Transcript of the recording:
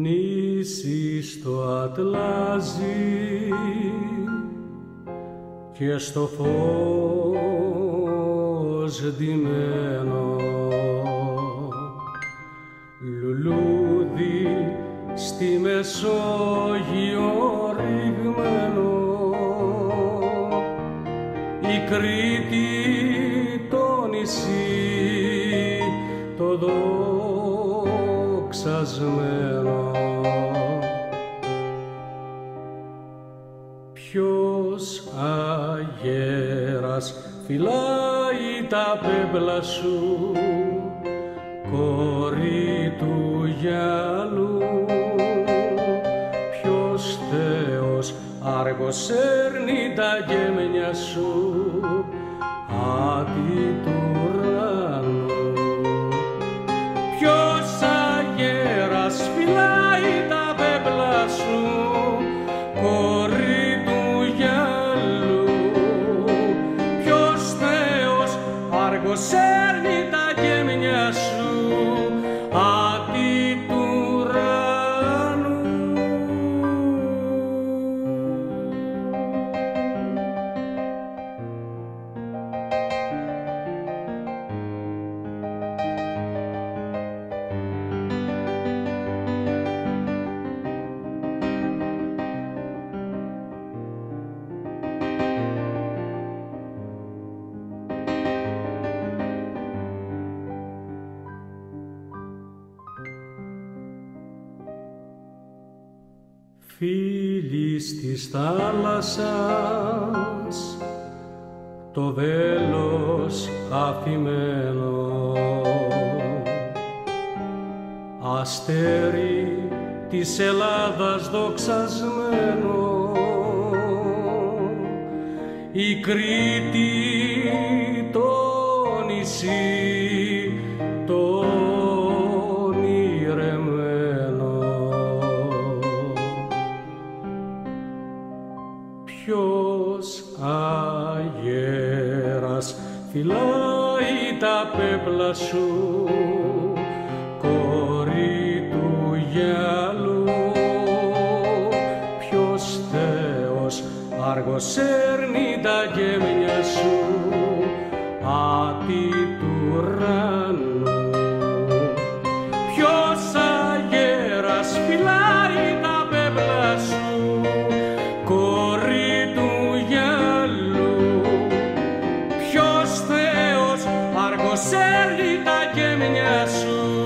νήσι στο Ατλάζι και στο φως ντυμένο. Λουλούδι στη Μεσόγειο ρηγμένο. Η Κρήτη το νησί Ποιος αγέρας φυλάει τα πέπλα σου. Κόρη του γυαλού Ποιος Θεός άργος έρνει τα γέμενια σου. Άτι του άργος έρνει τα γέμενια σου Φίλης της θάλασσας το βέλος αφημένος. Αστέρι της Ελλάδας δοξασμένος η Κρήτη το νησί ποιος αγέρας φυλάει τα πέπλα σου κορή του γυαλού. Ποιος Θεός αργοσέρνει τα γεμιά σέρνητα και μιας σου.